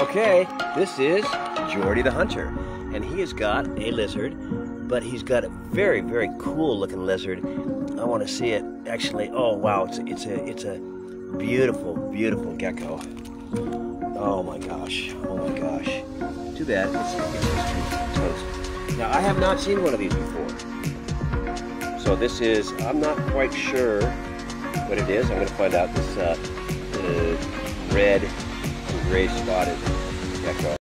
Okay, this is Jordy the Hunter, and he has got a lizard, but he's got a very, very cool looking lizard. I want to see it actually. Oh wow, it's it's a it's a beautiful, beautiful gecko. Oh my gosh, oh my gosh. Too bad, it's, it's toast. Now I have not seen one of these before. So this is, I'm not quite sure what it is. I'm going to find out this uh, uh, red gray spotted gecko.